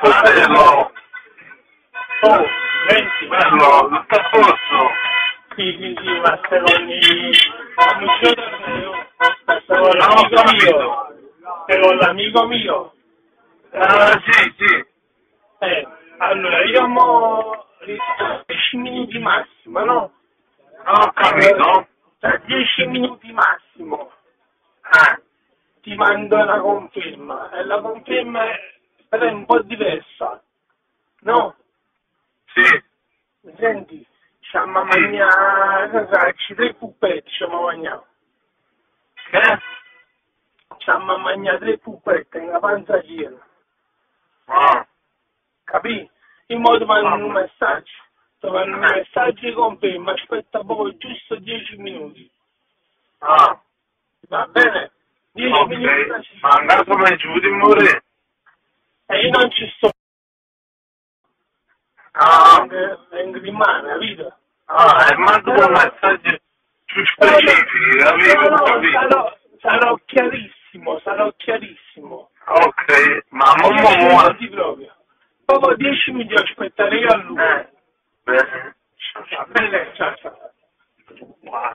Fratello, Oh, senti, bello, tutto a posto? sì, sì, sì, ma secondo amico mio, stavo l'amico mio, con l'amico mio, Eh, sì, sì. eh, allora io mo 10 minuti massimo, no? Ho capito. Tra 10 minuti massimo ti mando una conferma e la conferma è, però è un po' diversa, no? sì. Senti, stiamo a mangiare, ci tre puppetti, stiamo a mangiare. Che? Stiamo a mangiare tre puppetti in la panza piena, Ah, capì? In modo mandano un messaggio, ti mandano un messaggio di conferma, aspetta poco, giusto 10 minuti, ah, va bene? 10 ok. Ma mi giù di morire? e io non ci sto, Ah, anche vengo di mano, capito? ah, e mando un messaggio più specifico, capito? No, capito? sarò, sarò chiarissimo, sarò chiarissimo. Ok, ma 10 mo. minuti proprio. Dopo 10 minuti aspettare a lui. Eh, bene. Bene, ciao ciao.